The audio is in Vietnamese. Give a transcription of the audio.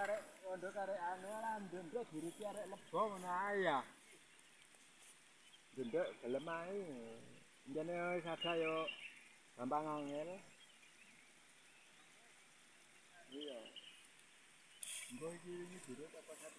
karek kondo karek anu lah ndendek dirupi arek lebo ngono ae ya. Ndendek gelem ae. Njane wis ada yo gampang angel. Iya. Mbok iki ini durut apa satu